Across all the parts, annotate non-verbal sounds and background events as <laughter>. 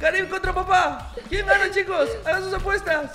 Karim contra papá. ¿Quién gana, chicos? Hagan sus apuestas.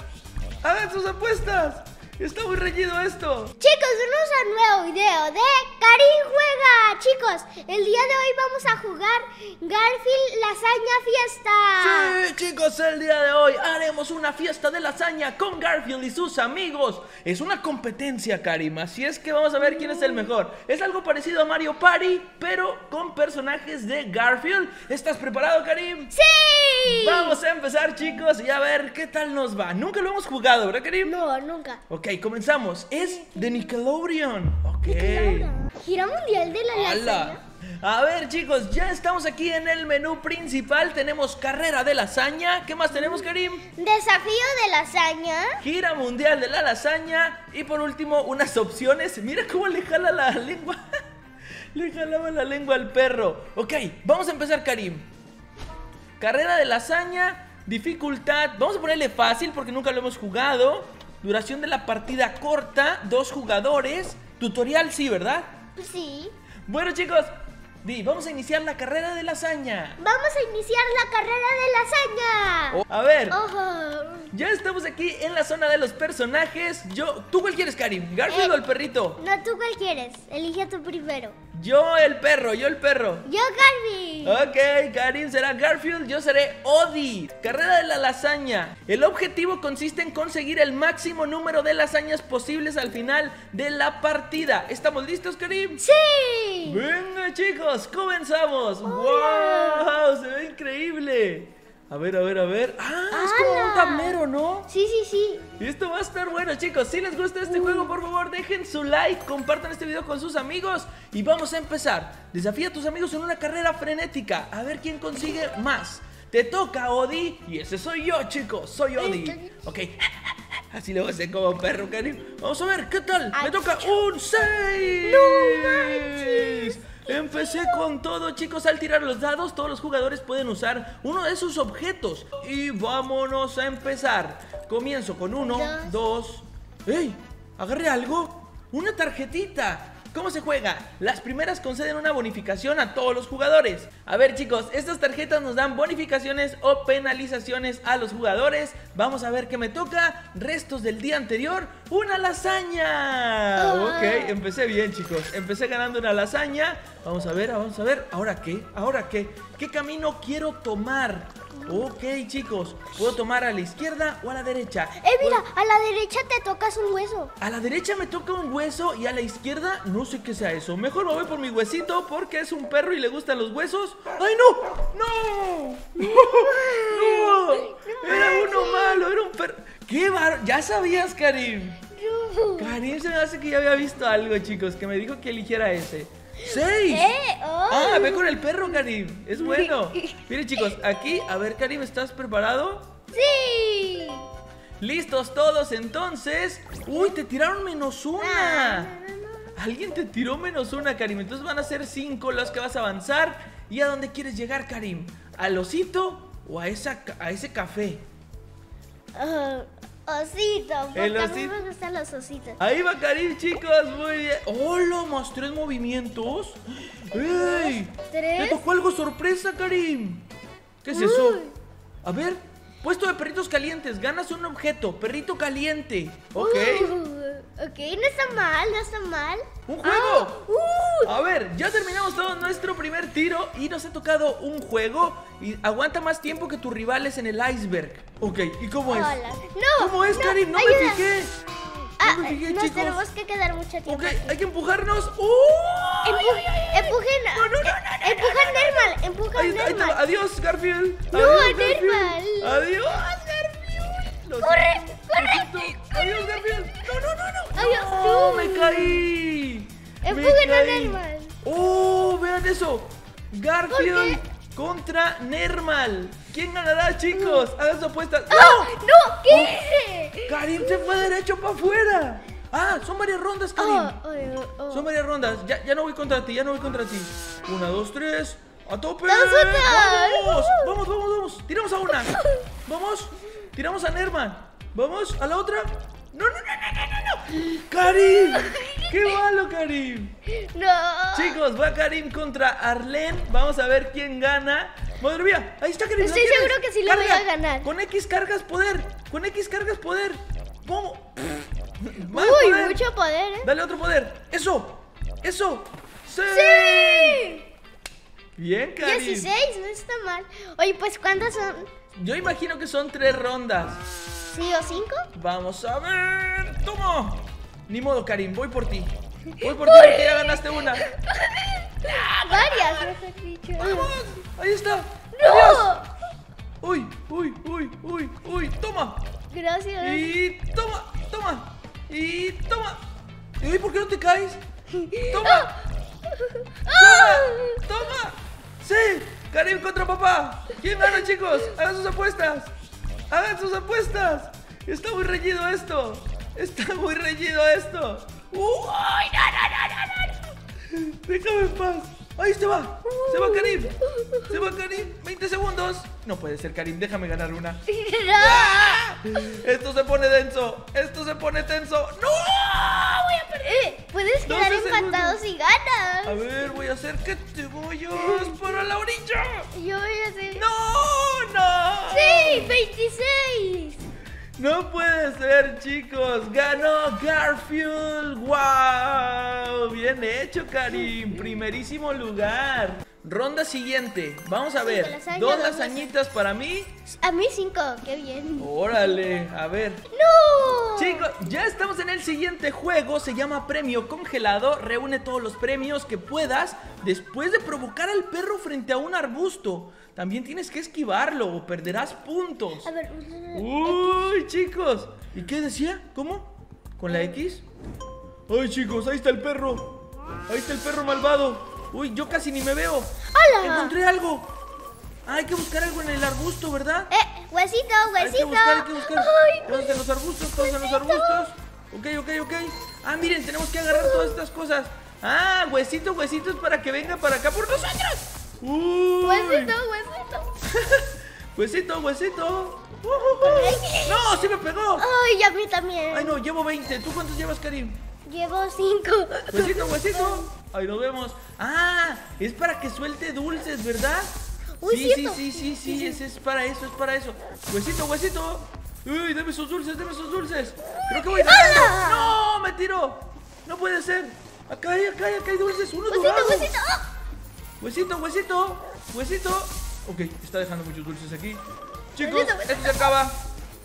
Hagan sus apuestas. Está muy reñido esto. Chicos, a un nuevo video de Karim Juega. Chicos, el día de hoy vamos a jugar Garfield Lasaña Fiesta. Sí, chicos, el día de hoy haremos una fiesta de lasaña con Garfield y sus amigos. Es una competencia, Karim, así es que vamos a ver quién es el mejor. Es algo parecido a Mario Party, pero con personajes de Garfield. ¿Estás preparado, Karim? ¡Sí! Vamos a empezar, chicos, y a ver qué tal nos va. Nunca lo hemos jugado, ¿verdad, Karim? No, nunca. Ok, comenzamos. Es de Nickelodeon. Ok. Gira Mundial de la. Lasaña. A ver chicos, ya estamos aquí en el menú principal Tenemos carrera de lasaña ¿Qué más tenemos Karim? Desafío de lasaña. Gira mundial de la lasaña Y por último unas opciones Mira cómo le jala la lengua <laughs> Le jalaba la lengua al perro Ok, vamos a empezar Karim Carrera de lasaña Dificultad Vamos a ponerle fácil porque nunca lo hemos jugado Duración de la partida corta Dos jugadores Tutorial sí, ¿verdad? Sí. Bueno chicos, Di, vamos a iniciar la carrera de lasaña. Vamos a iniciar la carrera de lasaña. A ver, Ojo. ya estamos aquí en la zona de los personajes. Yo, ¿tú cuál quieres, Karim? ¿Garfield Eh. o el perrito? No, tú cuál quieres. Elige tú primero. Yo el perro, yo el perro. Yo, Garfield. Ok, Karim será Garfield, yo seré Odie. Carrera de la lasaña. El objetivo consiste en conseguir el máximo número de lasañas posibles al final de la partida. ¿Estamos listos, Karim? Sí. Venga chicos, comenzamos. ¡Wow! Se ve increíble. A ver, a ver, a ver. Ah, es como un tablero, ¿no? Sí, sí, sí. Esto va a estar bueno, chicos. Si les gusta este juego, por favor, dejen su like, compartan este video con sus amigos y vamos a empezar. Desafía a tus amigos en una carrera frenética. A ver quién consigue más. Te toca, Odi. Y ese soy yo, chicos. Soy Odi. Ok. <laughs> Así le voy a hacer como perro, Karim. Vamos a ver, ¿qué tal? Me toca un 6. No manches. Empecé con todo, chicos. Al tirar los dados, todos los jugadores pueden usar uno de sus objetos. Y vámonos a empezar. Comienzo con uno, dos. ¡Ey! Agarré algo. Una tarjetita. ¿Cómo se juega? Las primeras conceden una bonificación a todos los jugadores. A ver chicos, estas tarjetas nos dan bonificaciones o penalizaciones a los jugadores. Vamos a ver qué me toca. Restos del día anterior. Una lasaña. Ok, empecé bien chicos. Empecé ganando una lasaña. Vamos a ver, vamos a ver. ¿Ahora qué? ¿Ahora qué? ¿Qué camino quiero tomar? Ok chicos, ¿puedo tomar a la izquierda o a la derecha? Eh, mira, a la derecha te tocas un hueso. A la derecha me toca un hueso y a la izquierda no sé qué sea eso. Mejor me voy por mi huesito porque es un perro y le gustan los huesos. ¡Ay, no! ¡No! <laughs> ¡No! Era uno malo, era un perro. ¡Qué bar... Ya sabías, Karim. Karim se me hace que ya había visto algo, chicos, que me dijo que eligiera ese. ¡Seis! Eh, oh. Ah, ve con el perro, Karim. Es bueno. <laughs> Miren, chicos, aquí, a ver, Karim, ¿estás preparado? Sí. ¿Listos todos entonces? ¡Uy, te tiraron menos una! Alguien te tiró menos una, Karim. Entonces van a ser cinco los que vas a avanzar. ¿Y a dónde quieres llegar, Karim? ¿Al osito o a, esa, a ese café? Oh, osito. Porque El a mí me gustan los ositos. Ahí va Karim, chicos. Muy bien. ¡Hola! Más tres movimientos. ¡Ey! ¿Tres? Te tocó algo sorpresa, Karim. ¿Qué es eso? A ver. Puesto de perritos calientes. Ganas un objeto. Perrito caliente. Ok. Uh, ok, no está mal, no está mal. ¡Un juego! Ah, uh, A ver, ya terminamos todo nuestro primer tiro y nos ha tocado un juego y aguanta más tiempo que tus rivales en el iceberg. Ok, ¿y cómo es? Hola. No, ¿Cómo es, no, Karim? No me fijé. ah, No me fijé, nos chicos. tenemos que quedar mucho tiempo. Ok, aquí. hay que empujarnos. ¡Uh! Empu- empujen, No, no, no, no, no, empujan Nermal, empujan. Nermal. Adiós, Garfield. No, Adiós, Nermal. Garfield. Adiós, Garfield. Corre, Adiós, Garfield. No, no, no, no. Adiós, No, no. me caí. Empujen a. Nermal. ¡Oh! Vean eso. Garfield ¿Por contra Nermal. ¿Quién ganará, chicos? Hagan su apuesta. ¡Ah! ¡No! ¡No! ¿Qué hice? Karim se fue derecho para afuera. Ah, son varias rondas, Karim. Oh, oh, oh. Son varias rondas. Ya, ya no voy contra ti, ya no voy contra ti. Una, dos, tres. ¡A tope! ¡Vamos, vamos! ¡Vamos! ¡Vamos, vamos, vamos! ¡Tiramos a una! <laughs> ¡Vamos! ¡Tiramos a Nerman! ¿Vamos? ¿A la otra? ¡No, no, no, no, no, no! no! ¡Karim! <laughs> ¡Qué malo, Karim! No. Chicos, va Karim contra Arlen. Vamos a ver quién gana. Madre mía, ahí está Karim. Estoy seguro que sí lo voy a ganar. Con X cargas poder. Con X cargas poder. ¿Cómo? Uy, mucho poder, ¿eh? Dale otro poder. Eso. Eso. ¡Sí! ¡Sí! Bien, Karim. 16, no está mal. Oye, pues ¿cuántas son? Yo imagino que son tres rondas. ¿Sí o cinco? Vamos a ver. ¡Toma! Ni modo, Karim, voy por ti. Voy por ti porque ya ganaste una. <laughs> Varias, dicho. ¡Vamos! Ahí está. ¡No! Uy, uy, uy, uy, uy. Toma. Gracias. Y toma, toma. Y toma. ¿Y por qué no te caes? Toma. <laughs> Toma. Toma. Sí. Karim contra papá. ¿Quién gana, chicos? Hagan sus apuestas. Hagan sus apuestas. Está muy reñido esto. Está muy reñido esto. ¡Uy! ¡No, no, no, no, no! Déjame en paz. Ahí se va. Se va Karim. Se va Karim. 20 segundos. No puede ser, Karim. Déjame ganar una. ¡No! <laughs> Esto se pone denso. Esto se pone tenso. ¡No! Eh, puedes quedar empatado si ganas. A ver, voy a hacer que te voy para la orilla. Yo voy a hacer. ¡No! ¡No! ¡Sí! ¡26! No puede ser, chicos. Ganó Garfield. ¡Wow! Bien hecho, Karim. Primerísimo lugar. Ronda siguiente. Vamos a ver. lasaña, dos dos lasañitas para mí. A mí cinco, qué bien. Órale, a ver. ¡No! Chicos, ya estamos en el siguiente juego. Se llama Premio Congelado. Reúne todos los premios que puedas después de provocar al perro frente a un arbusto. También tienes que esquivarlo o perderás puntos. A ver. Uy, chicos. ¿Y qué decía? ¿Cómo? ¿Con la X? Ay, chicos, ahí está el perro. Ahí está el perro malvado. Uy, yo casi ni me veo. ¡Hala! Encontré algo. Ah, hay que buscar algo en el arbusto, ¿verdad? Eh, huesito, Hay que huesito. buscar, hay que buscar. Ay, Todos en los arbustos, todos en los huesito. arbustos. Ok, ok, ok. Ah, miren, tenemos que agarrar todas estas cosas. Ah, huesito, huesito es para que venga para acá por nosotros. Uy. Huesito, huesito. <laughs> Huesito, huesito. Uh, uh, uh. No, sí me pegó. Ay, a mí también. Ay, no, llevo 20. ¿Tú cuántos llevas, Karim? Llevo cinco. Huesito, huesito. Ahí nos vemos. Ah, es para que suelte dulces, ¿verdad? Uy, sí, sí, sí, sí, sí, ese es para eso, es para eso. Huesito, huesito. Uy, dame esos dulces, dame esos dulces. Creo que voy. ¡Hala! No, me tiró. No puede ser. Acá hay, acá hay, acá hay dulces. Uno Huesito, dorado. huesito. ¡Ah! Huesito, huesito, huesito. Ok, está dejando muchos dulces aquí. Chicos, Huesito, huesito. esto se acaba.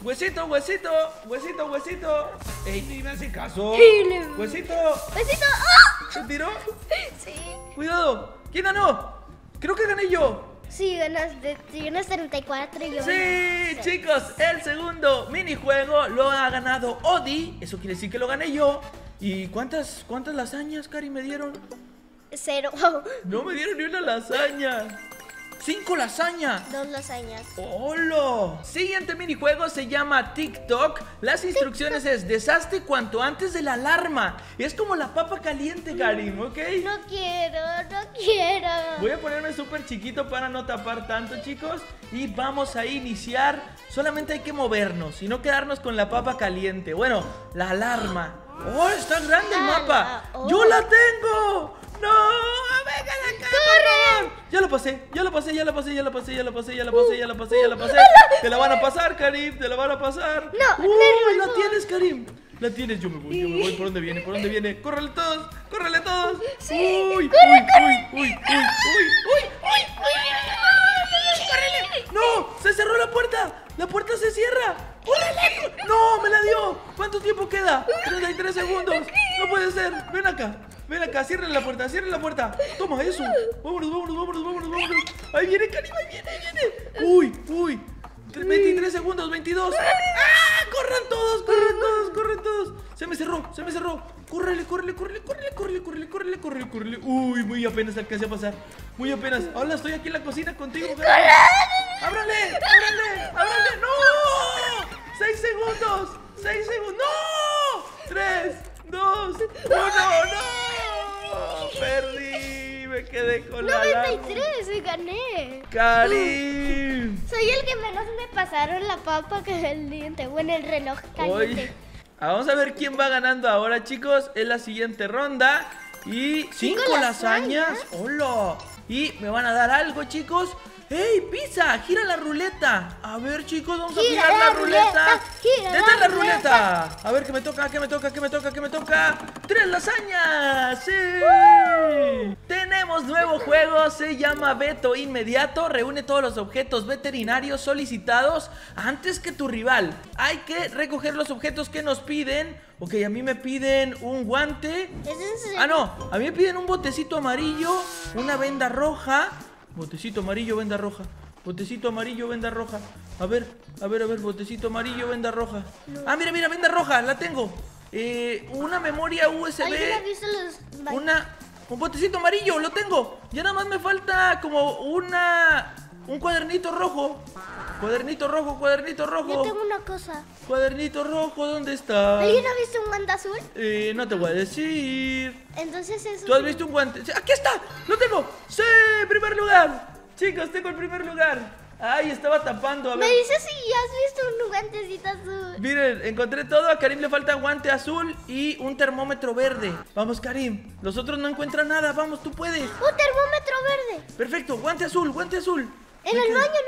Huesito, huesito, huesito, huesito. Ey, ni me hace caso. Huesito, Huesito. ¡Ah! ¿se tiró? <laughs> Sí. Cuidado. ¿Quién ganó? Creo que gané yo. Sí, ganaste, sí, ganas 34 y yo. Sí, chicos, el segundo minijuego lo ha ganado Odi. Eso quiere decir que lo gané yo. ¿Y cuántas, cuántas lasañas, Cari, me dieron? Cero. <laughs> No me dieron ni una lasaña. ¡Cinco lasañas! Dos lasañas. ¡Hola! Siguiente minijuego se llama TikTok. Las instrucciones es deshazte cuanto antes de la alarma. Es como la papa caliente, Karim, ¿ok? No quiero, no quiero. Voy a ponerme súper chiquito para no tapar tanto, chicos. Y vamos a iniciar. Solamente hay que movernos y no quedarnos con la papa caliente. Bueno, la alarma. ¡Oh, está grande el mapa! oh. ¡Yo la tengo! ¡No! ¡Venga de acá! favor! Ya lo pasé, ya lo pasé, ya lo pasé, ya lo pasé, ya lo pasé, ya lo pasé, ya lo pasé, ya lo pasé. Te la van a pasar, Karim, te la van a pasar. No, ¡Uy, la tienes, Karim! La tienes, yo me voy, yo me voy. ¿Por dónde viene? ¿Por dónde viene? ¡Córrele todos! ¡Córrele todos! Sí, ¡Uy, uy, corre, uy, uy, uy, uy, uy, uy! ¡Córrele! ¡No! ¡Se cerró la puerta! ¡La puerta se cierra! ¡No! ¡Me la dio! ¿Cuánto tiempo queda? 33 segundos. No puede ser. Ven acá. Ven acá. Cierren la puerta. Cierren la puerta. Toma eso. Vámonos, vámonos, vámonos, vámonos, vámonos. Ahí viene, Karim. Ahí viene, ahí viene. Uy, uy. 23 segundos, 22. ¡Ah! ¡Corran todos! ¡Corran todos! ¡Corran todos! Se me cerró, se me cerró. ¡Córrele, córrele, córrele, córrele, córrele, córrele, córrele, córrele, córrele! Uy, muy apenas alcancé a pasar. Muy apenas. Hola, estoy aquí en la cocina contigo. ¡Ábrale! ¡Ábrale! ¡Ábrale! ¡No! ¡Seis segundos! ¡Seis segundos! ¡No! ¡Tres! ¡Dos! ¡Uno! ¡No! ¡Perdí! Me quedé con la alarma. 93, y gané. ¡Karim! <laughs> Soy el que menos me pasaron la papa que el diente. Bueno, el reloj caliente. ah, vamos a ver quién va ganando ahora, chicos. Es la siguiente ronda. Y cinco, Cinco lasañas. lasañas. ¡Hola! Y me van a dar algo, chicos. ¡Ey, pizza! ¡Gira la ruleta! A ver, chicos, vamos a Gira girar la, la ruleta. ruleta, gira ¡Dete la la ruleta! A ver, ¿qué me toca? ¿Qué me toca? ¿Qué me toca? ¿Qué me toca? ¡Tres lasañas! ¡Sí! Tenemos nuevo juego, se llama Veto Inmediato. Reúne todos los objetos veterinarios solicitados antes que tu rival. Hay que recoger los objetos que nos piden. Ok, a mí me piden un guante. ¿Es en serio? Ah, no, a mí me piden un botecito amarillo, una venda roja. Botecito amarillo, venda roja. Botecito amarillo, venda roja. A ver, a ver, a ver, botecito amarillo, venda roja. Ah, mira, mira, venda roja, la tengo. Eh, una memoria USB. ¿Alguien ha visto los Una. Un botecito amarillo, lo tengo. Ya nada más me falta como una. Un cuadernito rojo. Cuadernito rojo, cuadernito rojo. Yo tengo una cosa. Cuadernito rojo, ¿dónde está? ¿Alguien ha visto un guante azul? Eh, no te voy a decir. Entonces eso. ¿Tú has visto un guante? ¡Aquí está! ¡Lo tengo! ¡Sí! ¡Primer lugar! Chicos, tengo el primer lugar. Ay, estaba tapando. A Me ver. dices si has visto un guantecito azul. Miren, encontré todo. A Karim le falta guante azul y un termómetro verde. Vamos, Karim. Los otros no encuentran nada. Vamos, tú puedes. Un termómetro verde. Perfecto, guante azul, guante azul. En el baño,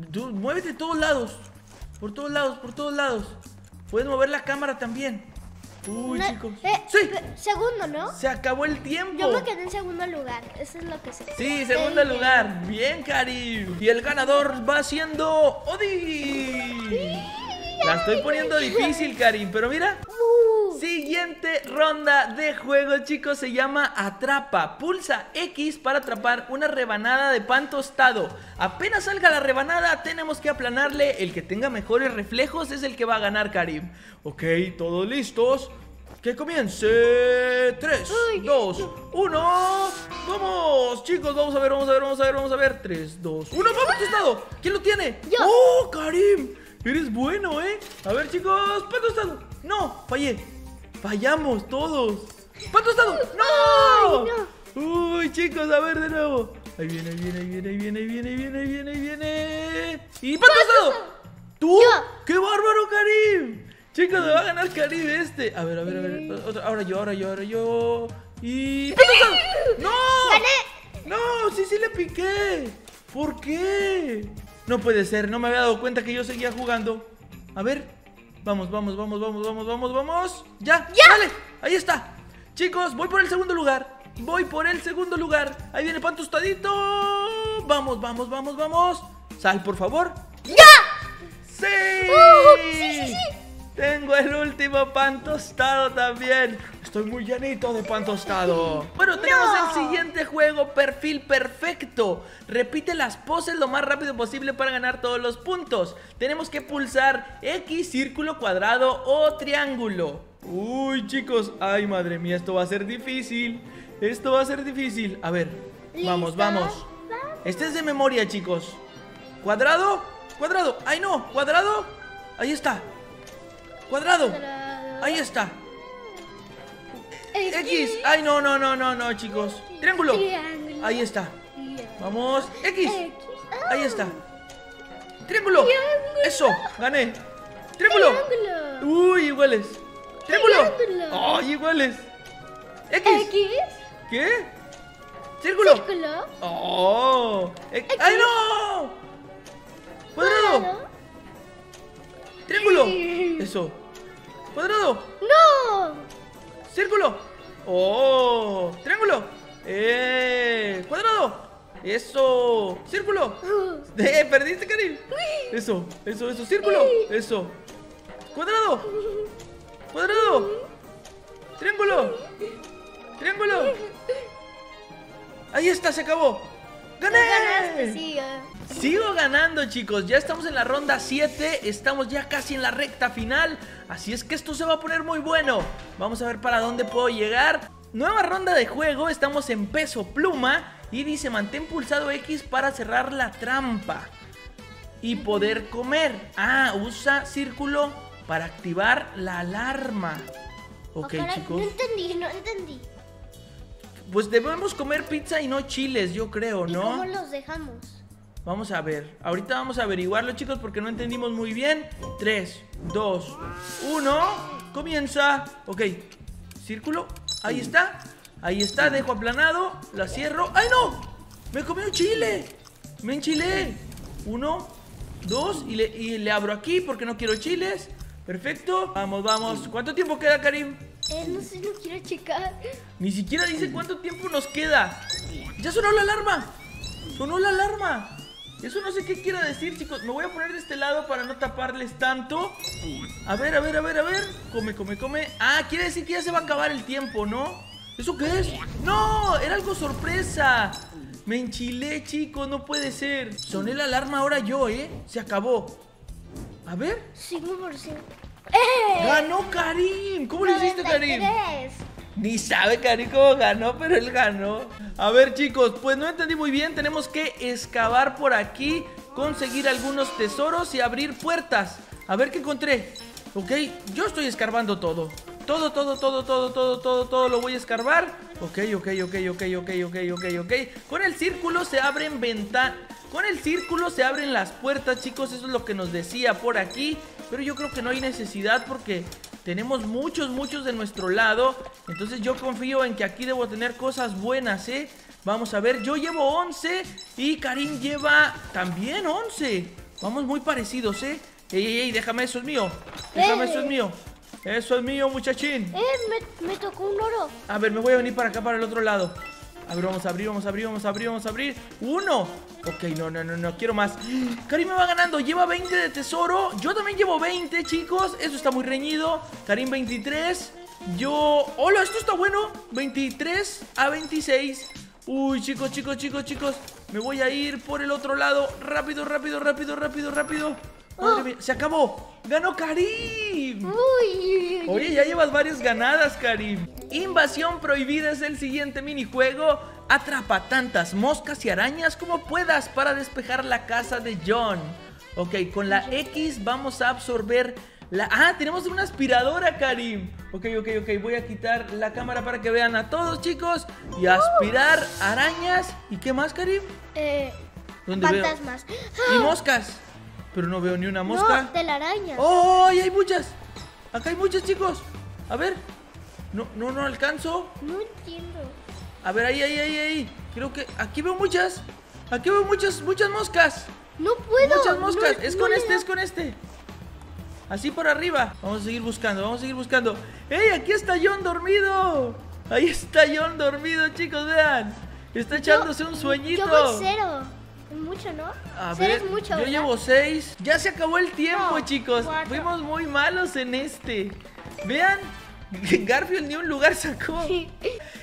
¿no? Tú, muévete todos lados. Por todos lados, por todos lados. Puedes mover la cámara también. Uy, No- chicos. eh, ¡Sí! Segundo, ¿no? Se acabó el tiempo. Yo me quedé en segundo lugar. Eso es lo que sé. Sí, segundo lugar. Bien, Karim. Y el ganador va siendo Odi. La estoy poniendo difícil, Karim, pero mira. Uh, Siguiente ronda de juego, chicos, se llama Atrapa. Pulsa X para atrapar una rebanada de pan tostado. Apenas salga la rebanada, tenemos que aplanarle. El que tenga mejores reflejos es el que va a ganar, Karim. Ok, todos listos. Que comience. 3, Uy. 2, 1. ¡Vamos! Chicos, vamos a ver, vamos a ver, vamos a ver, vamos a ver. 3, 2, 1. ¡Pan tostado! ¿Quién lo tiene? Yo. ¡Oh, Karim! Eres bueno, ¿eh? A ver, chicos, pan tostado. No, fallé. Fallamos todos. ¡Pan tostado! ¡No! Ay, Uy, chicos, a ver de nuevo. Ahí viene, ahí viene, ahí viene, ahí viene, ahí viene, ahí viene, ahí viene, ahí viene. ¡Y pan tostado! ¿Tú? Yo. ¡Qué bárbaro, Karim! Chicos, me va a ganar Karim este. A ver, a ver, a ver. Otra- Ahora yo, ahora yo, ahora yo. Y. ¡Pan tostado! ¡No! ¡Gané! ¡No! ¡Sí, sí le piqué! ¿Por qué? No puede ser, no me había dado cuenta que yo seguía jugando. A ver. Vamos, vamos, vamos, vamos, vamos, vamos, vamos. ¡Ya! ¡Ya! ¡Dale! Ahí está. Chicos, voy por el segundo lugar. Voy por el segundo lugar. Ahí viene pan tostadito. Vamos, vamos, vamos, vamos. Sal, por favor. ¡Ya! ¡Sí! Uh, sí, sí, sí. Tengo el último pan tostado también. Estoy muy llenito de pan tostado. <laughs> Bueno, tenemos No. el siguiente juego, perfil perfecto. Repite las poses lo más rápido posible para ganar todos los puntos. Tenemos que pulsar X, círculo, cuadrado o triángulo. Uy, chicos. Ay, madre mía, esto va a ser difícil. Esto va a ser difícil. A ver, vamos, vamos. Este es de memoria, chicos. ¿Cuadrado? ¿Cuadrado? ¡Ay, no! ¿Cuadrado? Ahí está. ¿Cuadrado? Cuadrado. Ahí está. X. Ay, no, no, no, no, no, chicos. Triángulo. Triángulo. Ahí está. Vamos. X. X. Ahí está. Triángulo. Triángulo. Eso, gané. Triángulo. Triángulo. Uy, iguales. Triángulo. Ay, iguales. X. X. ¿Qué? Círculo. Círculo. Oh. X. ¡Ay, no! Cuadrado. Triángulo. Eso. Cuadrado. No. Círculo. Oh. Triángulo. Eh. Cuadrado. Eso. Círculo. <laughs> Eh, perdiste, Karim. Eso, eso, eso. Círculo. Eso. Cuadrado. Cuadrado. Triángulo. Triángulo. Ahí está, se acabó. ¡Gané! Ganaste, sí. eh. Sigo ganando, chicos. Ya estamos en la ronda 7. Estamos ya casi en la recta final. Así es que esto se va a poner muy bueno. Vamos a ver para dónde puedo llegar. Nueva ronda de juego. Estamos en peso pluma. Y dice mantén pulsado X para cerrar la trampa. Y poder comer. Ah, usa círculo para activar la alarma. Ok, chicos. No entendí, no entendí. Pues debemos comer pizza y no chiles, yo creo, ¿Y ¿no? cómo los dejamos? Vamos a ver. Ahorita vamos a averiguarlo, chicos, porque no entendimos muy bien. 3, 2, 1. Comienza. Ok. Círculo. Ahí está. Ahí está. Dejo aplanado. La cierro. ¡Ay, no! Me comí un chile. Me enchilé. Uno, dos, y le, y le abro aquí porque no quiero chiles. Perfecto. Vamos, vamos. ¿Cuánto tiempo queda, Karim? Eh, no sé, no quiero checar. Ni siquiera dice cuánto tiempo nos queda. ¡Ya sonó la alarma! ¡Sonó la alarma! Eso no sé qué quiere decir, chicos. Me voy a poner de este lado para no taparles tanto. A ver, a ver, a ver, a ver. Come, come, come. Ah, quiere decir que ya se va a acabar el tiempo, ¿no? ¿Eso qué es? ¡No! Era algo sorpresa. Me enchilé, chicos. No puede ser. Soné la alarma ahora yo, ¿eh? Se acabó. A ver. 5%. ¡Eh! ¡Ganó Karim! ¿Cómo lo hiciste, Karim? 93. Ni sabe Karim cómo ganó, pero él ganó. A ver, chicos, pues no entendí muy bien. Tenemos que excavar por aquí, conseguir algunos tesoros y abrir puertas. A ver qué encontré. Ok, yo estoy escarbando todo. Todo, todo, todo, todo, todo, todo, todo lo voy a escarbar. Ok, ok, ok, ok, ok, ok, ok, ok. Con el círculo se abren ventanas. Con el círculo se abren las puertas, chicos. Eso es lo que nos decía por aquí. Pero yo creo que no hay necesidad porque tenemos muchos, muchos de nuestro lado. Entonces yo confío en que aquí debo tener cosas buenas, ¿eh? Vamos a ver, yo llevo 11 y Karim lleva también 11. Vamos muy parecidos, ¿eh? Ey, ey, ey, déjame, eso es mío. Déjame, eso es mío. Eso es mío, muchachín. Eh, me, me tocó un oro. A ver, me voy a venir para acá, para el otro lado. A ver, vamos a abrir, vamos a abrir, vamos a abrir, vamos a abrir. ¡Uno! Ok, no, no, no, no, quiero más. Karim me va ganando, lleva 20 de tesoro. Yo también llevo 20, chicos. Eso está muy reñido. Karim 23. Yo... ¡Hola! Esto está bueno. 23 a 26. Uy, chicos, chicos, chicos, chicos. Me voy a ir por el otro lado. Rápido, rápido, rápido, rápido, rápido. Madre mía, se acabó. ¡Ganó Karim! Uy. Oye, ya llevas varias ganadas, Karim. Invasión prohibida es el siguiente minijuego. Atrapa tantas moscas y arañas como puedas para despejar la casa de John. Ok, con la X vamos a absorber la... Ah, tenemos una aspiradora, Karim. Ok, ok, ok. Voy a quitar la cámara para que vean a todos, chicos. Y aspirar arañas. ¿Y qué más, Karim? Eh, ¿Dónde veo? fantasmas. Y moscas. Pero no veo ni una mosca. No, telaraña. ¡Oh! ¡Ahí hay muchas! Acá hay muchas, chicos. A ver. No, no, no alcanzo. No entiendo. A ver, ahí, ahí, ahí, ahí. Creo que aquí veo muchas. Aquí veo muchas, muchas moscas. No puedo. Muchas moscas. no- es no con este, da. es con este. Así por arriba. Vamos a seguir buscando, vamos a seguir buscando. ¡Ey! Aquí está John dormido. Ahí está John dormido, chicos, vean. Está echándose un sueñito. Yo voy cero. Es mucho, ¿no? A Cero ver, es mucho, yo ¿verdad? llevo seis. Ya se acabó el tiempo, No, chicos. cuatro. Fuimos muy malos en este. Vean, <laughs> Garfield ni un lugar sacó.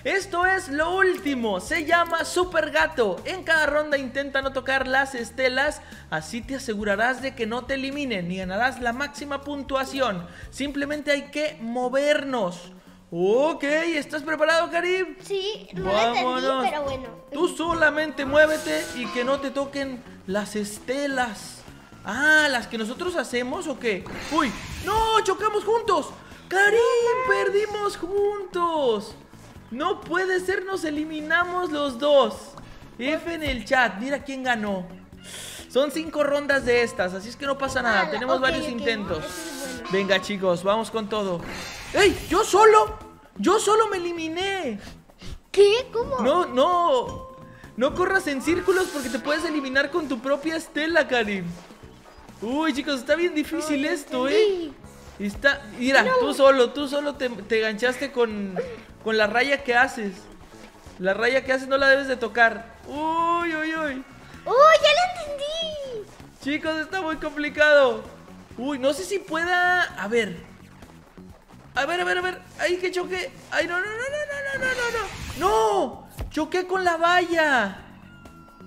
Esto es lo último. Se llama Super Gato. En cada ronda intenta no tocar las estelas. Así te asegurarás de que no te eliminen y ganarás la máxima puntuación. Simplemente hay que movernos. Ok, ¿estás preparado, Karim? Sí, no lo entendí, Vámonos. pero bueno. Tú solamente muévete y que no te toquen las estelas. Ah, las que nosotros hacemos o qué? Uy, no, chocamos juntos. Karim, perdimos juntos. No puede ser, nos eliminamos los dos. F en el chat, mira quién ganó. Son cinco rondas de estas, así es que no pasa nada. Tenemos varios intentos. eso es bueno. Venga, chicos, vamos con todo. ¡Ey! ¡Yo solo! ¡Yo solo me eliminé! ¿Qué? ¿Cómo? No, no. No corras en círculos porque te puedes eliminar con tu propia estela, Karim. Uy, chicos, está bien difícil No esto, ¿eh? Está, mira, tú solo, tú solo te, te ganchaste con, con la raya que haces. La raya que haces no la debes de tocar. Uy, uy, uy. ¡Oh, ya lo entendí! Chicos, está muy complicado. Uy, no sé si pueda. A ver. A ver, a ver, a ver. Ay, que choqué. Ay, no, no, no, no, no, no, no, no. No. Choqué con la valla.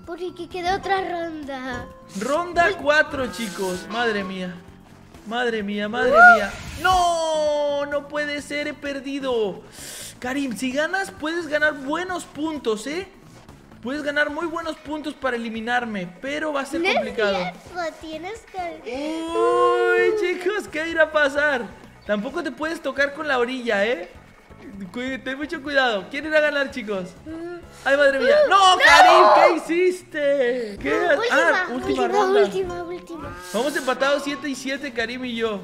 Porque quedó otra ronda. Ronda 4, chicos. Madre mía. Madre mía, madre mía. No, no puede ser, he perdido. Karim, si ganas, puedes ganar buenos puntos, ¿eh? Puedes ganar muy buenos puntos para eliminarme, pero va a ser No complicado. tienes que... Uy, chicos, ¿qué irá a pasar? Tampoco te puedes tocar con la orilla, ¿eh? Ten mucho cuidado. ¿Quién irá a ganar, chicos? Ay, madre mía. <gasps> ¡No, Karim! ¿Qué hiciste? ¿Qué? Última, ah, última última, ronda. última, última. Vamos empatados 7 y 7, Karim y yo.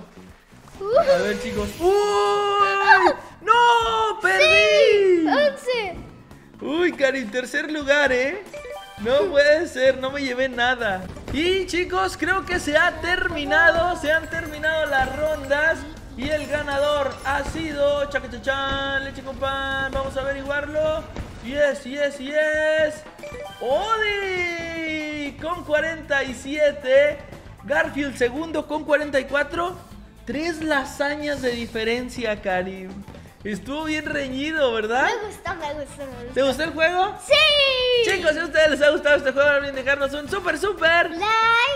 Uh, A ver, chicos. <laughs> ¡Uy! ¡No! ¡Perdí! ¡Once! Uy, Karim, tercer lugar, ¿eh? No puede ser, no me llevé nada. Y chicos, creo que se ha terminado, se han terminado las rondas. Y el ganador ha sido Chacachachan, leche con pan. Vamos a averiguarlo. Yes, yes, yes. Odi con 47. Garfield segundo con 44. Tres lasañas de diferencia, Karim. Estuvo bien reñido, ¿verdad? Me gustó, me gustó, me gustó. ¿Te gustó el juego? ¡Sí! Chicos, si a ustedes les ha gustado este juego, no olviden dejarnos un super, super. Like,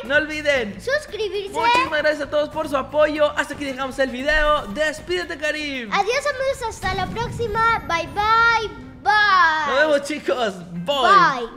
No olviden. suscribirse. Muchísimas gracias a todos por su apoyo. Hasta aquí dejamos el video. Despídete, Karim. Adiós amigos, hasta la próxima. Bye bye. Bye. Nos vemos, chicos. Bye. Bye.